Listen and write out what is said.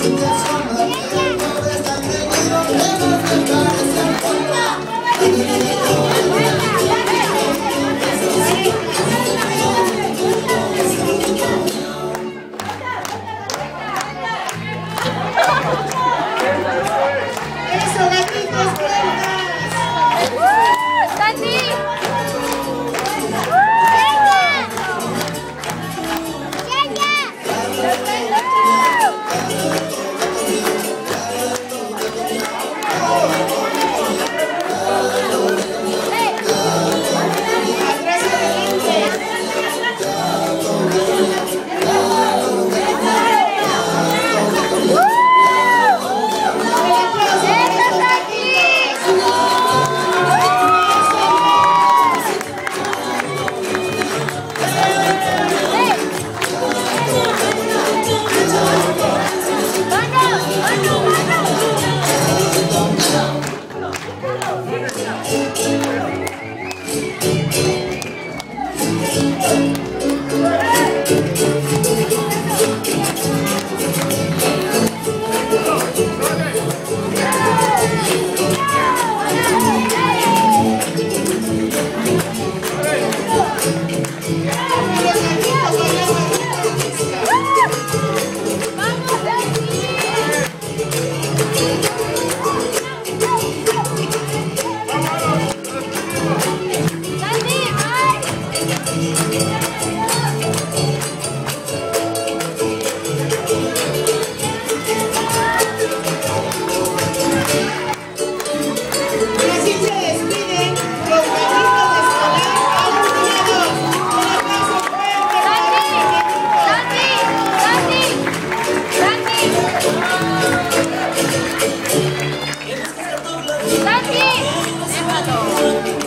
Yes. Déjalo.